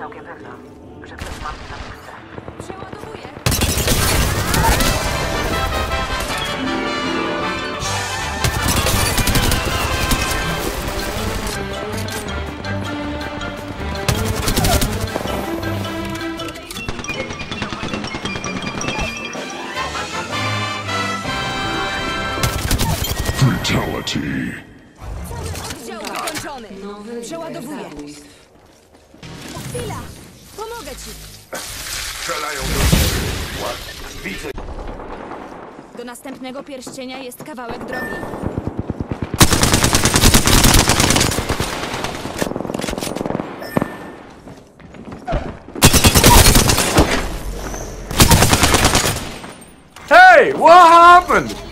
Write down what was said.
całkiem pewna, że ktoś ma mnie na myśli. Przeładowuję. Fatality. Oddział wykończony. Przeładowuję. Chwila. Pomogę ci. Strzelają do siebie. Widzę. Do następnego pierścienia jest kawałek drogi. Hey, what happened?